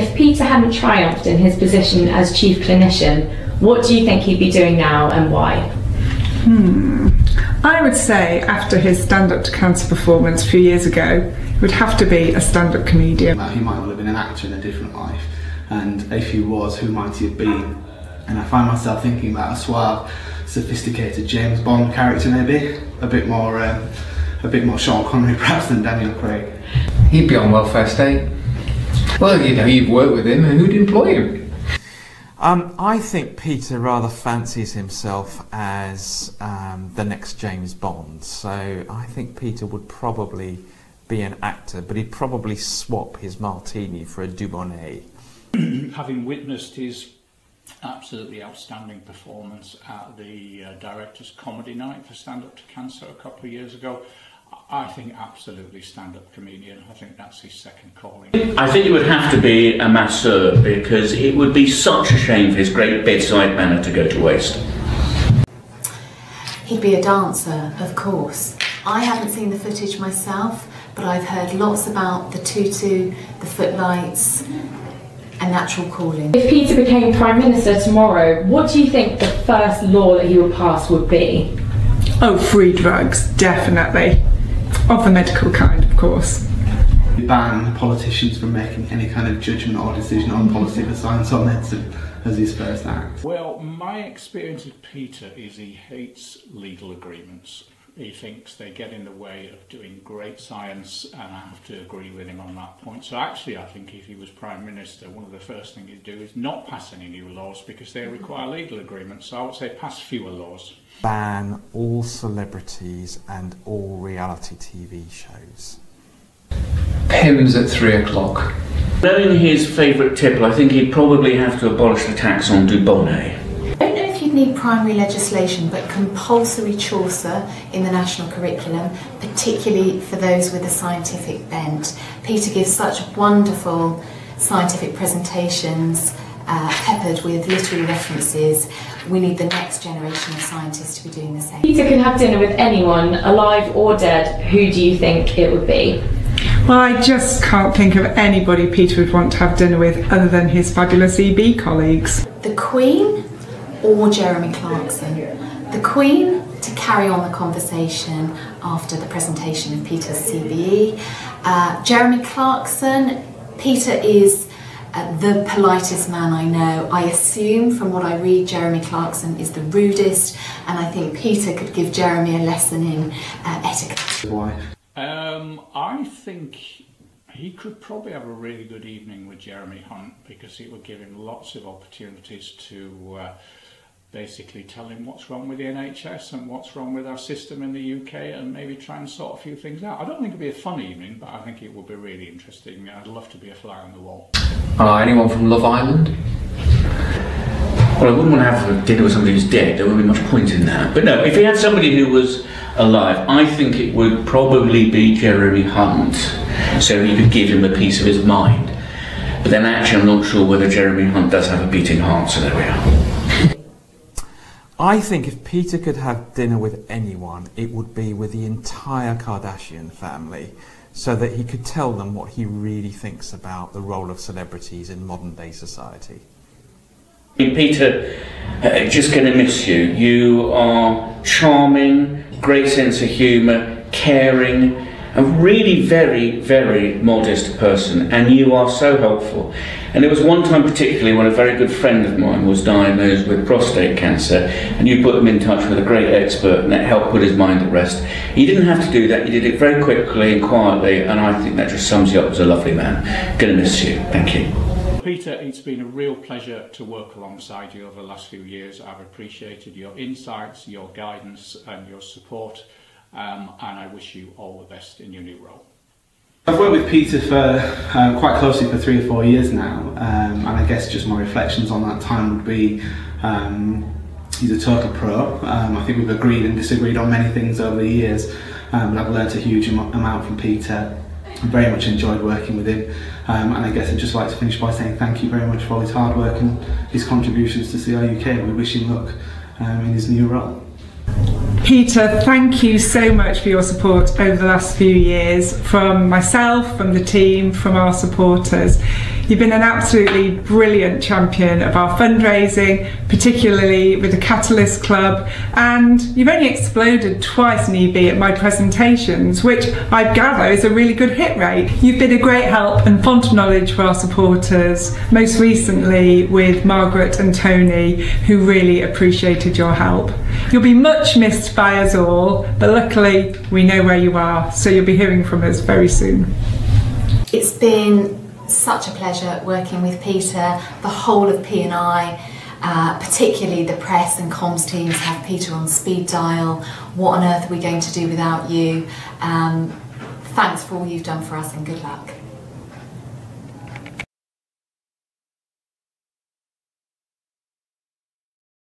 If Peter hadn't triumphed in his position as chief clinician, what do you think he'd be doing now and why? Hmm. I would say after his stand up to cancer performance a few years ago, he would have to be a stand up comedian. He might well have been an actor in a different life, and if he was, who might he have been? And I find myself thinking about a suave, sophisticated James Bond character, maybe a bit more, um, a bit more Sean Connery perhaps than Daniel Craig. He'd be on welfare state. Well, you know, you've worked with him, who'd employ him? Um, I think Peter rather fancies himself as um, the next James Bond, so I think Peter would probably be an actor, but he'd probably swap his martini for a Dubonnet. Having witnessed his absolutely outstanding performance at the uh, Directors Comedy Night for Stand Up to Cancer a couple of years ago, I think absolutely stand-up comedian. I think that's his second calling. I think it would have to be a masseur because it would be such a shame for his great bedside manner to go to waste. He'd be a dancer, of course. I haven't seen the footage myself, but I've heard lots about the tutu, the footlights, a natural calling. If Peter became Prime Minister tomorrow, what do you think the first law that he would pass would be? Oh, free drugs, definitely. Of the medical kind, of course. We Ban politicians from making any kind of judgment or decision on policy for science or medicine as his first act. Well, my experience of Peter is he hates legal agreements. He thinks they get in the way of doing great science, and I have to agree with him on that point. So, actually, I think if he was Prime Minister, one of the first things he'd do is not pass any new laws because they require legal agreements. So, I would say pass fewer laws. Ban all celebrities and all reality TV shows. Pimm's at three o'clock. Knowing his favourite tipple, I think he'd probably have to abolish the tax on Dubonnet. I don't know if you'd need primary legislation, but compulsory Chaucer in the national curriculum, particularly for those with a scientific bent. Peter gives such wonderful scientific presentations, uh, peppered with literary references. We need the next generation of scientists to be doing the same. Peter could have dinner with anyone, alive or dead. Who do you think it would be? Well, I just can't think of anybody Peter would want to have dinner with other than his fabulous EB colleagues. The Queen or Jeremy Clarkson. The Queen to carry on the conversation after the presentation of Peter's CBE. Uh, Jeremy Clarkson, Peter is uh, the politest man I know. I assume from what I read, Jeremy Clarkson is the rudest, and I think Peter could give Jeremy a lesson in uh, etiquette. Why? Um, I think he could probably have a really good evening with Jeremy Hunt because it would give him lots of opportunities to uh, basically tell him what's wrong with the NHS and what's wrong with our system in the UK and maybe try and sort a few things out. I don't think it'd be a fun evening, but I think it would be really interesting. I'd love to be a fly on the wall. Uh, anyone from Love Island? Well, I wouldn't want to have a dinner with somebody who's dead. There wouldn't be much point in that. But no, if he had somebody who was alive, I think it would probably be Jeremy Hunt, so he could give him a piece of his mind. But then actually, I'm not sure whether Jeremy Hunt does have a beating heart, so there we are. I think if Peter could have dinner with anyone, it would be with the entire Kardashian family, so that he could tell them what he really thinks about the role of celebrities in modern day society. Peter, uh, just going to miss you. You are charming, great sense of humour, caring, a really very, very modest person, and you are so helpful. And there was one time, particularly, when a very good friend of mine was diagnosed with prostate cancer, and you put him in touch with a great expert, and that helped put his mind at rest. He didn't have to do that, he did it very quickly and quietly, and I think that just sums you up as a lovely man. Gonna miss you. Thank you. Peter, it's been a real pleasure to work alongside you over the last few years. I've appreciated your insights, your guidance, and your support, um, and I wish you all the best in your new role. I've worked with Peter for um, quite closely for three or four years now, um, and I guess just my reflections on that time would be um, he's a total pro. Um, I think we've agreed and disagreed on many things over the years, um, but I've learnt a huge am amount from Peter. I very much enjoyed working with him, um, and I guess I'd just like to finish by saying thank you very much for all his hard work and his contributions to CRUK. We wish him luck in his new role. Peter, thank you so much for your support over the last few years from myself, from the team, from our supporters. You've been an absolutely brilliant champion of our fundraising, particularly with the Catalyst Club, and you've only exploded twice in EB at my presentations, which I gather is a really good hit rate. You've been a great help and font of knowledge for our supporters, most recently with Margaret and Tony, who really appreciated your help. You'll be much missed by us all, but luckily we know where you are, so you'll be hearing from us very soon. It's been such a pleasure working with Peter, the whole of P&I, uh, particularly the press and comms teams have Peter on speed dial. What on earth are we going to do without you? Um, thanks for all you've done for us and good luck.